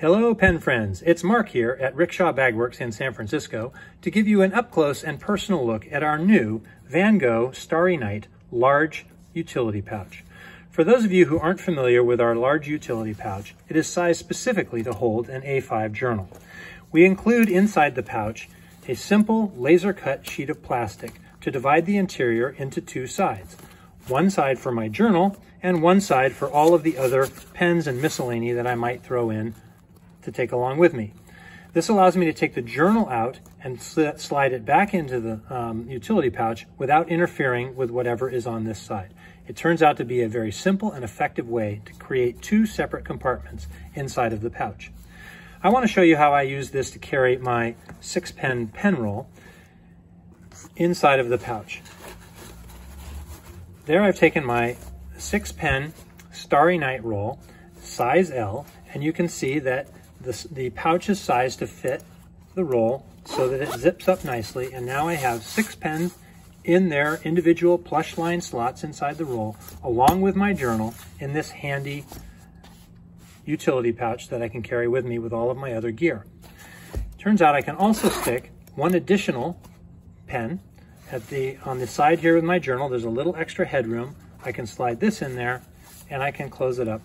Hello, pen friends. It's Mark here at Rickshaw Bagworks in San Francisco to give you an up-close and personal look at our new Van Gogh Starry Night large utility pouch. For those of you who aren't familiar with our large utility pouch, it is sized specifically to hold an A5 journal. We include inside the pouch a simple laser cut sheet of plastic to divide the interior into two sides. One side for my journal and one side for all of the other pens and miscellany that I might throw in to take along with me. This allows me to take the journal out and slide it back into the um, utility pouch without interfering with whatever is on this side. It turns out to be a very simple and effective way to create two separate compartments inside of the pouch. I want to show you how I use this to carry my six pen pen roll inside of the pouch. There I've taken my six pen Starry Night roll, size L, and you can see that the, the pouch is sized to fit the roll so that it zips up nicely. And now I have six pens in their individual plush line slots inside the roll, along with my journal in this handy utility pouch that I can carry with me with all of my other gear. Turns out I can also stick one additional pen at the on the side here with my journal. There's a little extra headroom. I can slide this in there and I can close it up.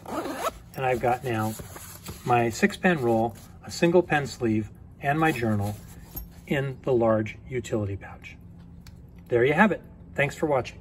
And I've got now my six pen roll, a single pen sleeve, and my journal in the large utility pouch. There you have it. Thanks for watching.